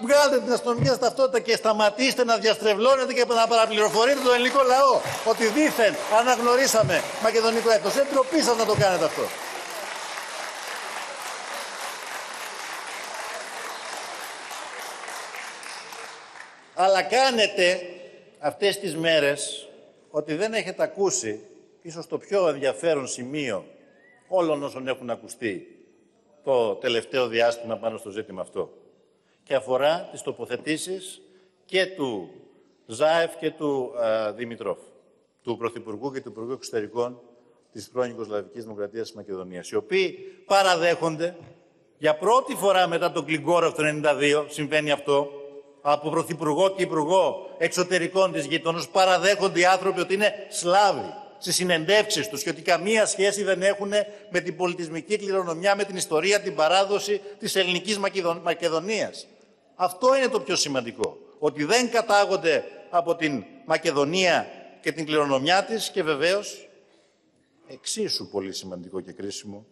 Βγάλτε την αστυνομική σας ταυτότητα και σταματήστε να διαστρεβλώνετε και να παραπληροφορείτε τον ελληνικό λαό ότι δήθεν αναγνωρίσαμε μακεδονικό έθνος. Δεν τροπή σας να το κάνετε αυτό. Αλλά κάνετε αυτές τις μέρες ότι δεν έχετε ακούσει ίσως το πιο ενδιαφέρον σημείο όλων όσων έχουν ακουστεί το τελευταίο διάστημα πάνω στο ζήτημα αυτό. Και αφορά τις τοποθετήσεις και του Ζάεφ και του α, Δημητρόφ, του Πρωθυπουργού και του Υπουργού Εξωτερικών της πρώην Ιουγκοσλαβικής Δημοκρατίας της Μακεδονίας, οι οποίοι παραδέχονται για πρώτη φορά μετά τον Κλιγκόροφ το 1992, συμβαίνει αυτό, από Πρωθυπουργό και Υπουργό Εξωτερικών της γειτονός παραδέχονται οι άνθρωποι ότι είναι Σλάβοι στι συνεντεύξεις τους και ότι καμία σχέση δεν έχουν με την πολιτισμική κληρονομιά, με την ιστορία, την παράδοση της ελληνικής Μακεδονίας. Αυτό είναι το πιο σημαντικό. Ότι δεν κατάγονται από την Μακεδονία και την κληρονομιά της και βεβαίως εξίσου πολύ σημαντικό και κρίσιμο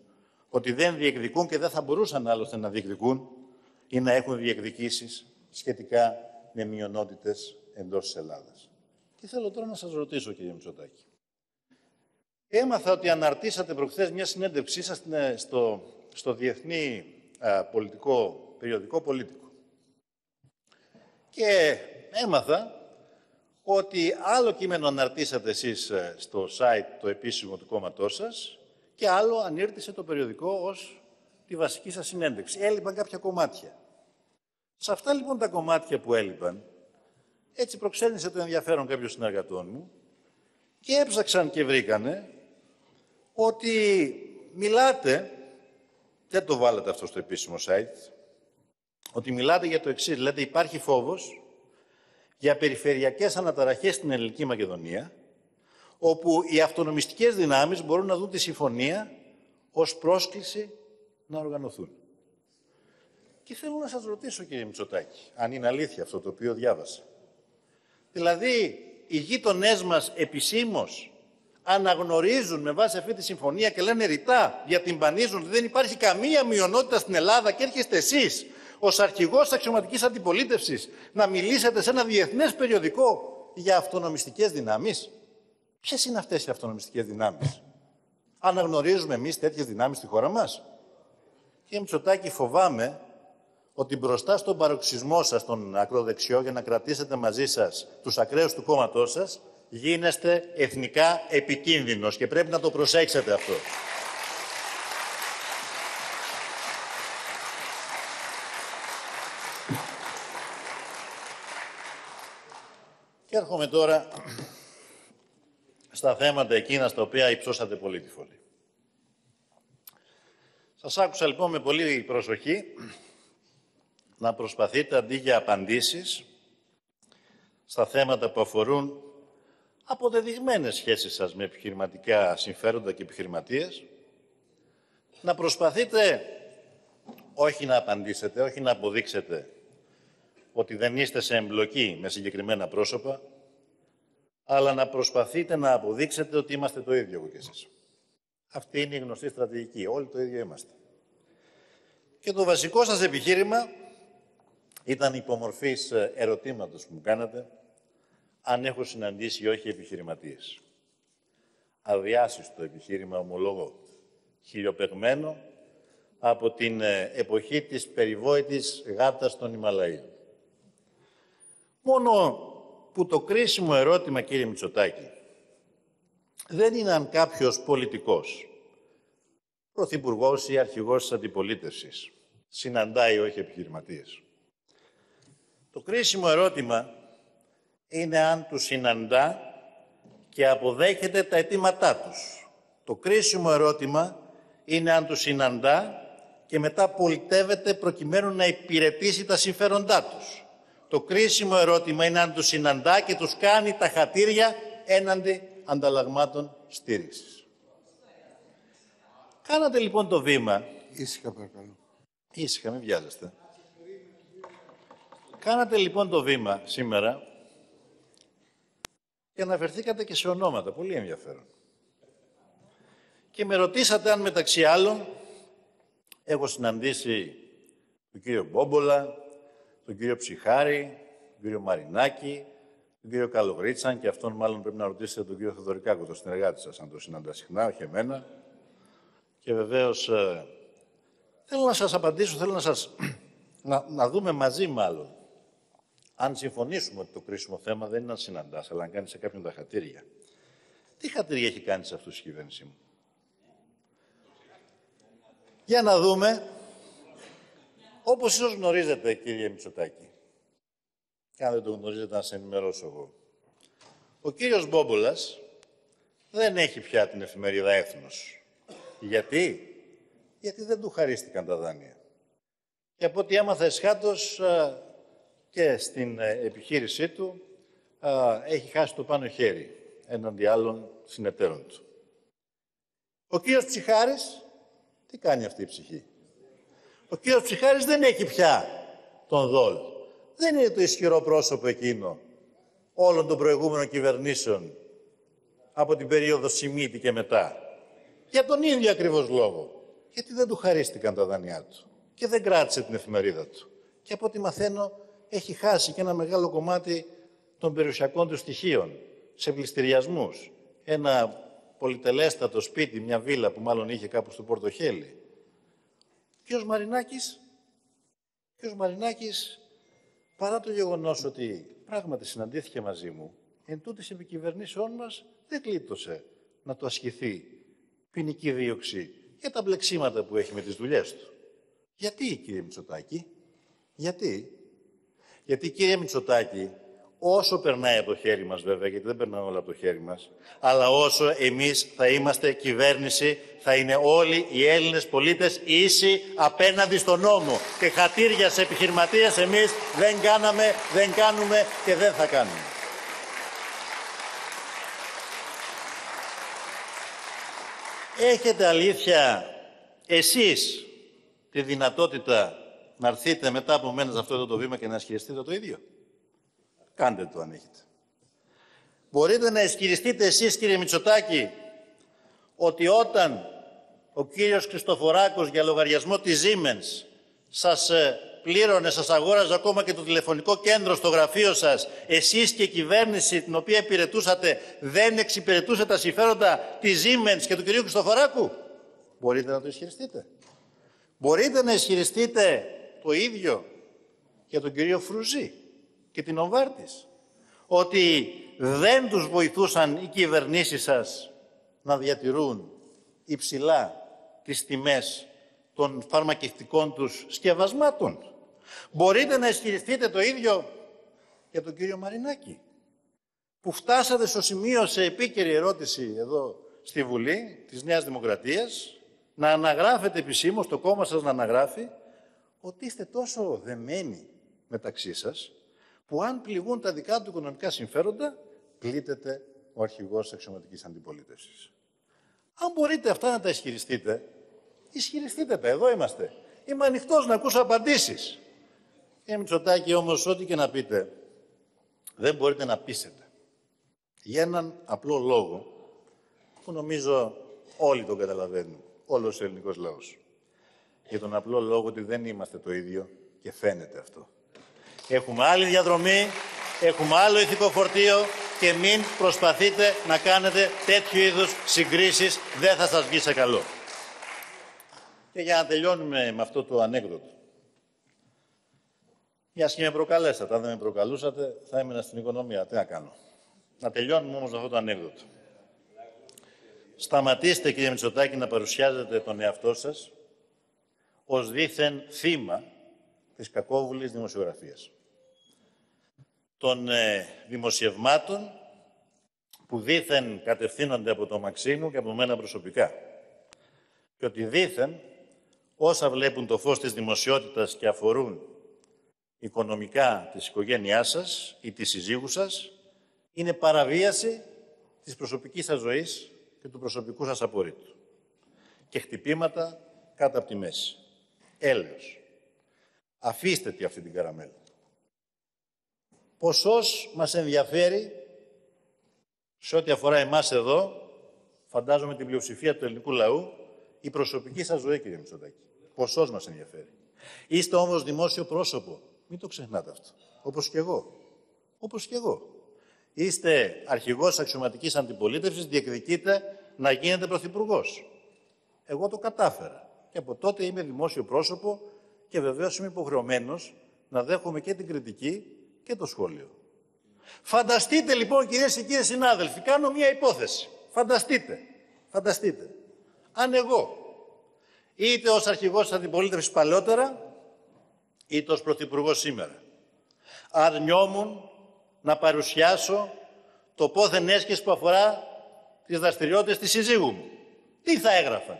ότι δεν διεκδικούν και δεν θα μπορούσαν άλλωστε να διεκδικούν ή να έχουν διεκδικήσεις σχετικά με μειονότητες εντός της Ελλάδας. Και θέλω τώρα να σας ρωτήσω, κύριε Μητσοτάκη. Έμαθα ότι αναρτήσατε προχθές μια συνέντευξή σας στο, στο Διεθνή Πολιτικό Περιοδικό Πολίτικο. Και έμαθα ότι άλλο κείμενο αναρτήσατε εσείς ε, στο site το επίσημο του κόμματός σας και άλλο ανήρτησε το περιοδικό ως τη βασική σας συνέντευξη. Έλειπαν κάποια κομμάτια. Σε αυτά λοιπόν τα κομμάτια που έλειπαν, έτσι προξένησε το ενδιαφέρον κάποιων συνεργατών μου και έψαξαν και βρήκανε ότι μιλάτε, δεν το βάλατε αυτό στο επίσημο site, ότι μιλάτε για το εξής, λέτε υπάρχει φόβος για περιφερειακές αναταραχές στην Ελληνική Μακεδονία, όπου οι αυτονομιστικές δυνάμεις μπορούν να δουν τη συμφωνία ως πρόσκληση να οργανωθούν. Και θέλω να σας ρωτήσω, κύριε Μητσοτάκη, αν είναι αλήθεια αυτό το οποίο διάβασα. Δηλαδή, οι γείτονές μας επισήμως αναγνωρίζουν με βάση αυτή τη συμφωνία και λένε ρητά, διατυμπανίζουν ότι δεν υπάρχει καμία μειονότητα στην Ελλάδα και έρχεστε εσείς ως αρχηγός της αξιωματικής αντιπολίτευσης να μιλήσετε σε ένα διεθνές περιοδικό για αυτονομιστικές δυνάμεις. Ποιες είναι αυτές οι αυτονομιστικές δυνάμεις; Αναγνωρίζουμε εμείς τέτοιες δυνάμεις στη χώρα μας; Κύριε Μητσοτάκη, φοβάμαι ότι μπροστά στον παροξισμό σας, τον ακροδεξιό, για να κρατήσετε μαζί σας τους ακραίους του κόμματός σας, γίνεστε εθνικά επικίνδυνος και πρέπει να το προσέξετε αυτό. Και έρχομαι τώρα στα θέματα εκείνα στα οποία υψώσατε πολύ τη φωλή. Σας άκουσα λοιπόν με πολύ προσοχή να προσπαθείτε αντί για απαντήσεις στα θέματα που αφορούν αποδεδειγμένες σχέσεις σας με επιχειρηματικά συμφέροντα και επιχειρηματίες, να προσπαθείτε όχι να απαντήσετε, όχι να αποδείξετε ότι δεν είστε σε εμπλοκή με συγκεκριμένα πρόσωπα, αλλά να προσπαθείτε να αποδείξετε ότι είμαστε το ίδιο εγώ και εσείς. Αυτή είναι η γνωστή στρατηγική. Όλοι το ίδιο είμαστε. Και το βασικό σας επιχείρημα ήταν υπομορφής ερωτήματος που μου κάνατε, αν έχω συναντήσει ή όχι επιχειρηματίες. Αδιάσυστο επιχείρημα ομολογώ. Χιλιοπεγμένο από την ε, εποχή της περιβόητης γάτας των Ιμαλαίων. Μόνο που το κρίσιμο ερώτημα, κύριε Μητσοτάκη, δεν είναι αν κάποιος πολιτικός, πρωθυπουργός ή αρχηγός της αντιπολίτευσης, συναντάει όχι επιχειρηματίες. Το κρίσιμο ερώτημα είναι αν τους συναντά και αποδέχεται τα αιτήματά τους. Το κρίσιμο ερώτημα είναι αν τους συναντά και μετά πολιτεύεται προκειμένου να υπηρετήσει τα συμφέροντά τους. Το κρίσιμο ερώτημα είναι αν τους συναντά και τους κάνει τα χατήρια έναντι ανταλλαγμάτων στήριξης. Κάνατε λοιπόν το βήμα. Ήσυχα παρακαλώ. Ήσυχα, μην βιάζεστε. Κάνατε λοιπόν το βήμα σήμερα και αναφερθήκατε και σε ονόματα. Πολύ ενδιαφέρον. Και με ρωτήσατε αν μεταξύ άλλων έχω συναντήσει τον κύριο Μπόμπολα, τον κύριο Ψυχάρη, τον κύριο Μαρινάκη, τον κύριο Καλογρίτσαν και αυτόν μάλλον πρέπει να ρωτήσετε τον κύριο Θεοδωρικάκο, τον συνεργάτη σας, αν το συναντά συχνά, όχι εμένα. Και βεβαίως ε, θέλω να σας απαντήσω, θέλω να σας να, να δούμε μαζί μάλλον αν συμφωνήσουμε ότι το κρίσιμο θέμα δεν είναι να συναντάς, αλλά να κάνεις σε κάποιον τα χατήρια. Τι χατήρια έχει κάνει σε αυτούς η κυβέρνησή μου; Για να δούμε, όπως ίσως γνωρίζετε κύριε Μητσοτάκη, και αν δεν το γνωρίζετε να σε ενημερώσω εγώ, ο κύριος Μπόμπολας δεν έχει πια την εφημερίδα Έθνος. Γιατί; Γιατί δεν του χαρίστηκαν τα δάνεια. Και από ό,τι έμαθα εσχάτως και στην ε, επιχείρησή του έχει χάσει το πάνω χέρι έναντι άλλων συνεταίρων του. Ο κύριος Ψυχάρης τι κάνει αυτή η ψυχή; Ο κύριος Ψυχάρης δεν έχει πια τον δόλ. Δεν είναι το ισχυρό πρόσωπο εκείνο όλων των προηγούμενων κυβερνήσεων από την περίοδο Σιμίτη και μετά. Για τον ίδιο ακριβώς λόγο. Γιατί δεν του χαρίστηκαν τα δάνειά του και δεν κράτησε την εφημερίδα του. Και από ό,τι μαθαίνω έχει χάσει και ένα μεγάλο κομμάτι των περιουσιακών του στοιχείων σε πληστηριασμούς. Ένα πολυτελέστατο σπίτι, μια βίλα που μάλλον είχε κάπου στο Πορτοχέλι. Και ο Μαρινάκης, και ο Μαρινάκης, παρά το γεγονός ότι πράγματι συναντήθηκε μαζί μου, εν τούτης επικυβερνήσεών μας δεν κλείτωσε να το ασκηθεί ποινική δίωξη για τα μπλεξίματα που έχει με τις δουλειές του. Γιατί, κύριε Μητσοτάκη, γιατί γιατί κύριε Μητσοτάκη, όσο περνάει από το χέρι μας βέβαια, γιατί δεν περνάνε όλα από το χέρι μας, αλλά όσο εμείς θα είμαστε κυβέρνηση, θα είναι όλοι οι Έλληνες πολίτες ίσοι απέναντι στον νόμο. Και χατήρια σε επιχειρηματίες εμείς δεν κάναμε, δεν κάνουμε και δεν θα κάνουμε. Έχετε αλήθεια εσείς τη δυνατότητα να έρθετε μετά από μένα σε αυτό εδώ το βήμα και να ισχυριστείτε το ίδιο. Κάντε το αν έχετε. Μπορείτε να ισχυριστείτε εσείς κύριε Μητσοτάκη ότι όταν ο κύριος Χριστοφοράκος για λογαριασμό της Siemens σας ε, πλήρωνε, σας αγόραζε ακόμα και το τηλεφωνικό κέντρο στο γραφείο σας, εσείς και η κυβέρνηση την οποία υπηρετούσατε δεν εξυπηρετούσε τα συμφέροντα της Siemens και του κυρίου Χριστοφοράκου; Μπορείτε να το ισχυριστείτε. Μπορείτε να ισχυριστείτε το ίδιο για τον κύριο Φρουζή και την Οβάρτης. Ότι δεν τους βοηθούσαν οι κυβερνήσεις σας να διατηρούν υψηλά τις τιμές των φαρμακευτικών τους σκευασμάτων. Μπορείτε να ισχυριστείτε το ίδιο για τον κύριο Μαρινάκη, που φτάσατε στο σημείο σε επίκαιρη ερώτηση εδώ στη Βουλή της Νέας Δημοκρατίας, να αναγράφετε επισήμως, το κόμμα σας να αναγράφει, ότι είστε τόσο δεμένοι μεταξύ σας, που αν πληγούν τα δικά του οικονομικά συμφέροντα, πλήττεται ο αρχηγός της αξιωματικής αντιπολίτευσης. Αν μπορείτε αυτά να τα ισχυριστείτε, ισχυριστείτε τα. Εδώ είμαστε. Είμαι ανοιχτός να ακούσω απαντήσεις. Κύριε Μητσοτάκη, όμως, ό,τι και να πείτε, δεν μπορείτε να πείσετε. Για έναν απλό λόγο, που νομίζω όλοι τον καταλαβαίνουν, όλος ο ελληνικός λαός. Για τον απλό λόγο ότι δεν είμαστε το ίδιο και φαίνεται αυτό. Έχουμε άλλη διαδρομή, έχουμε άλλο ηθικό φορτίο και μην προσπαθείτε να κάνετε τέτοιου είδους συγκρίσεις, δεν θα σας βγει σε καλό. Και για να τελειώνουμε με αυτό το ανέκδοτο. Μια και με προκαλέσατε. Αν δεν με προκαλούσατε, θα έμεινα στην οικονομία. Τι να κάνω. Να τελειώνουμε όμως με αυτό το ανέκδοτο. Σταματήστε, κύριε Μητσοτάκη, να παρουσιάζετε τον εαυτό σας ως δήθεν θύμα της κακόβουλης δημοσιογραφίας. Των ε, δημοσιευμάτων που δήθεν κατευθύνονται από το Μαξίμου και από μένα προσωπικά. Και ότι δήθεν όσα βλέπουν το φως της δημοσιότητας και αφορούν οικονομικά της οικογένειάς σας ή της συζύγου σας, είναι παραβίαση της προσωπικής σας ζωής και του προσωπικού σας απορρίτου. Και χτυπήματα κάτω από τη μέση. Έλεος. Αφήστε τη αυτή την καραμέλα. Ποσός μας ενδιαφέρει σε ό,τι αφορά εμάς εδώ, φαντάζομαι την πλειοψηφία του ελληνικού λαού, η προσωπική σας ζωή, κύριε Μητσοτάκη. Ποσός μας ενδιαφέρει. Είστε όμως δημόσιο πρόσωπο. Μην το ξεχνάτε αυτό. Όπως και εγώ. Όπως και εγώ. Είστε αρχηγός αξιωματικής αντιπολίτευσης, διεκδικείτε να γίνετε πρωθυπουργός. Εγώ το κατάφερα. Και από τότε είμαι δημόσιο πρόσωπο και βεβαίως είμαι υποχρεωμένος να δέχομαι και την κριτική και το σχόλιο. Φανταστείτε λοιπόν κυρίες και κύριοι συνάδελφοι, κάνω μια υπόθεση. Φανταστείτε, φανταστείτε. Αν εγώ, είτε ως αρχηγός της αντιπολίτευσης παλαιότερα, είτε ως πρωθυπουργός σήμερα, αρνιόμουν να παρουσιάσω το πόθεν έσχεση που αφορά τις δραστηριότητες της συζύγου μου. Τι θα έγραφαν;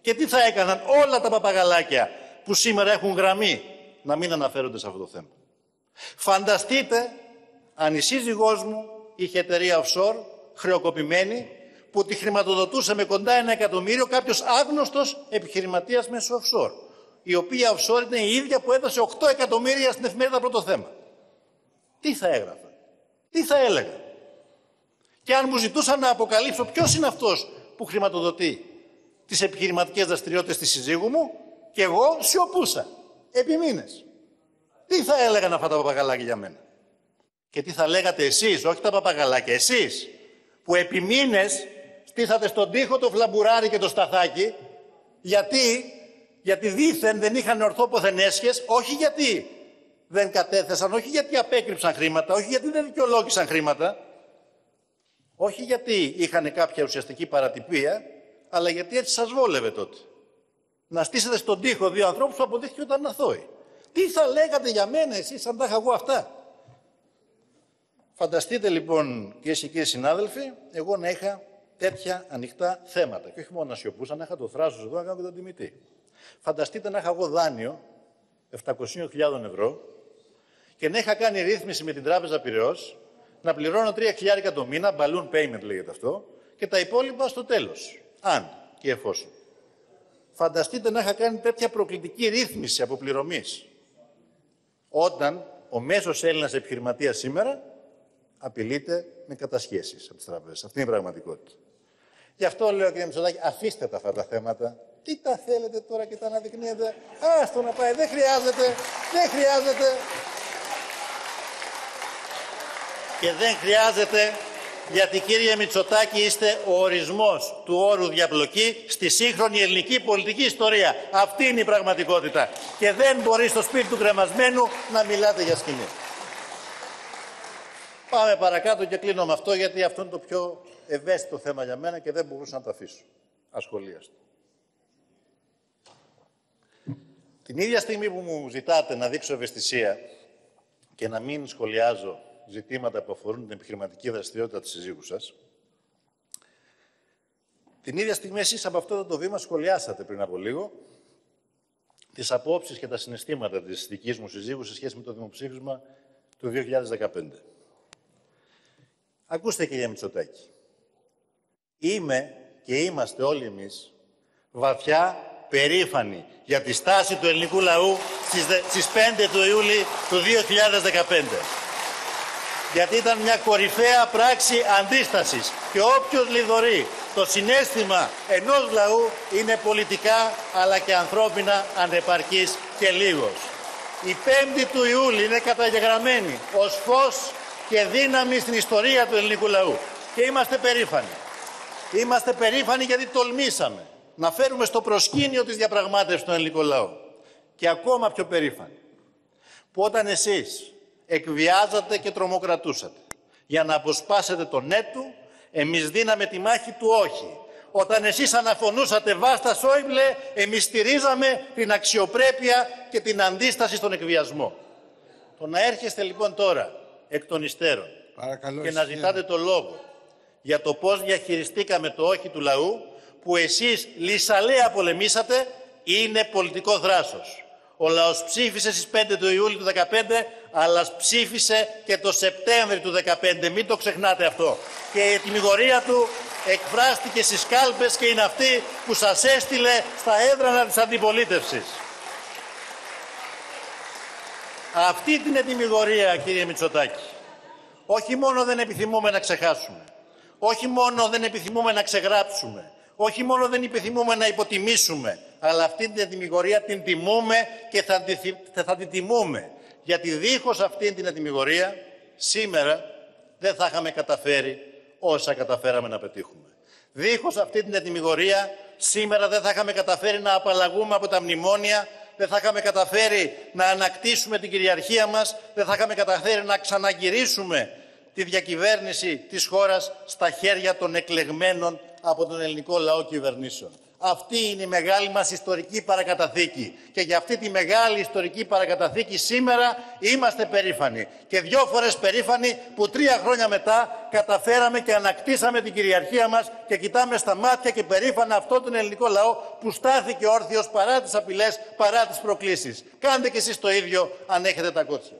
Και τι θα έκαναν όλα τα παπαγαλάκια που σήμερα έχουν γραμμή να μην αναφέρονται σε αυτό το θέμα. Φανταστείτε αν η σύζυγός μου είχε εταιρεία offshore, χρεοκοπημένη, που τη χρηματοδοτούσε με κοντά ένα εκατομμύριο κάποιος άγνωστος επιχειρηματίας μέσω offshore, η οποία offshore είναι η ίδια που έδωσε 8 εκατομμύρια στην εφημερίδα πρώτο θέμα. Τι θα έγραφαν, τι θα έλεγαν. Και αν μου ζητούσαν να αποκαλύψω ποιος είναι αυτός που χρηματοδοτεί τις επιχειρηματικές δραστηριότητες της συζύγου μου, και εγώ σιωπούσα. Επί μήνες. Τι θα έλεγαν αυτά τα παπαγαλάκια για μένα; Και τι θα λέγατε εσείς, όχι τα παπαγαλάκια, εσείς, που επί μήνες στήσατε στον τοίχο το φλαμπουράρι και το σταθάκι, γιατί, γιατί δήθεν δεν είχαν ορθό ποθενέσχες, όχι γιατί δεν κατέθεσαν, όχι γιατί απέκρυψαν χρήματα, όχι γιατί δεν δικαιολόγησαν χρήματα, όχι γιατί είχαν κάποια ουσιαστική παρατυπία, αλλά γιατί έτσι σας βόλευε τότε; Να στήσετε στον τοίχο δύο ανθρώπους που αποδείχθηκε ότι ήταν αθώοι. Τι θα λέγατε για μένα εσείς αν τα είχα εγώ αυτά; Φανταστείτε λοιπόν κυρίες και κύριοι συνάδελφοι, εγώ να είχα τέτοια ανοιχτά θέματα. Και όχι μόνο να σιωπούσα, να είχα το θράσος εδώ να κάνω και τον τιμητή. Φανταστείτε να είχα εγώ δάνειο 700.000 ευρώ και να είχα κάνει ρύθμιση με την τράπεζα Πυραιός να πληρώνω 3.000 το μήνα, balloon payment λέγεται αυτό, και τα υπόλοιπα στο τέλος. Αν και εφόσον. Φανταστείτε να είχα κάνει τέτοια προκλητική ρύθμιση αποπληρωμής. Όταν ο μέσος Έλληνας επιχειρηματίας σήμερα απειλείται με κατασχέσεις από τις τράπεζες. Αυτή είναι η πραγματικότητα. Γι' αυτό λέω κύριε Μητσοτάκη, αφήστε τα αυτά τα θέματα. Τι τα θέλετε τώρα και τα αναδεικνύετε. Άστο να πάει, δεν χρειάζεται, δεν χρειάζεται. Και δεν χρειάζεται γιατί κύριε Μητσοτάκη είστε ο ορισμός του όρου διαπλοκή στη σύγχρονη ελληνική πολιτική ιστορία. Αυτή είναι η πραγματικότητα. Και δεν μπορεί στο σπίτι του κρεμασμένου να μιλάτε για σκηνή. Πάμε παρακάτω και κλείνω με αυτό γιατί αυτό είναι το πιο ευαίσθητο θέμα για μένα και δεν μπορούσα να το αφήσω. Ασχολίαστο. Την ίδια στιγμή που μου ζητάτε να δείξω ευαισθησία και να μην σχολιάζω ζητήματα που αφορούν την επιχειρηματική δραστηριότητα της συζύγου σας, την ίδια στιγμή εσείς από αυτό το βήμα σχολιάσατε πριν από λίγο τις απόψεις και τα συναισθήματα της δικής μου συζύγου σε σχέση με το δημοψήφισμα του 2015. Ακούστε κύριε Μητσοτάκη. Είμαι και είμαστε όλοι εμείς βαθιά περήφανοι για τη στάση του ελληνικού λαού στις 5 του Ιούλη του 2015. Γιατί ήταν μια κορυφαία πράξη αντίστασης και όποιος λιδωρεί το συνέστημα ενός λαού είναι πολιτικά αλλά και ανθρώπινα ανεπαρκής και λίγος. Η 5η του Ιούλη είναι καταγεγραμμένη ως φως και δύναμη στην ιστορία του ελληνικού λαού. Και είμαστε περήφανοι. Είμαστε περήφανοι γιατί τολμήσαμε να φέρουμε στο προσκήνιο της διαπραγμάτευσης τον ελληνικό λαό. Και ακόμα πιο περήφανοι. Που όταν εσείς εκβιάζατε και τρομοκρατούσατε για να αποσπάσετε τον ναι του, εμείς δίναμε τη μάχη του όχι. Όταν εσείς αναφωνούσατε βάστα Σόιμπλε, εμείς στηρίζαμε την αξιοπρέπεια και την αντίσταση στον εκβιασμό. Το να έρχεστε λοιπόν τώρα εκ των υστέρων και να ζητάτε το λόγο για το πώς διαχειριστήκαμε το όχι του λαού που εσείς λυσαλέα πολεμήσατε είναι πολιτικό δράσος. Ο λαός ψήφισε στις 5 του Ιούλη του 2015, αλλά ψήφισε και το Σεπτέμβρη του 2015. Μην το ξεχνάτε αυτό. Και η ετοιμιγορία του εκφράστηκε στις κάλπες και είναι αυτή που σας έστειλε στα έδρανα της αντιπολίτευσης. Αυτή την ετοιμιγορία, κύριε Μητσοτάκη, όχι μόνο δεν επιθυμούμε να ξεχάσουμε, όχι μόνο δεν επιθυμούμε να ξεγράψουμε, όχι μόνο δεν επιθυμούμε να υποτιμήσουμε, αλλά αυτή την ετοιμιγορία την τιμούμε και θα, θα την τιμούμε. Γιατί δίχως αυτή την ετοιμιγορία, σήμερα δεν θα είχαμε καταφέρει όσα καταφέραμε να πετύχουμε. Δίχως αυτή την ετοιμιγορία, σήμερα δεν θα είχαμε καταφέρει να απαλλαγούμε από τα μνημόνια, δεν θα είχαμε καταφέρει να ανακτήσουμε την κυριαρχία μας, δεν θα είχαμε καταφέρει να ξαναγυρίσουμε τη διακυβέρνηση της χώρας στα χέρια των εκλεγμένων από τον ελληνικό λαό κυβερνήσεων. Αυτή είναι η μεγάλη μας ιστορική παρακαταθήκη. Και για αυτή τη μεγάλη ιστορική παρακαταθήκη σήμερα είμαστε περήφανοι. Και δυο φορές περήφανοι που τρία χρόνια μετά καταφέραμε και ανακτήσαμε την κυριαρχία μας και κοιτάμε στα μάτια και περήφανα αυτό τον ελληνικό λαό που στάθηκε όρθιος παρά τις απειλές, παρά τις προκλήσεις. Κάντε κι εσείς το ίδιο αν έχετε τα κότσια.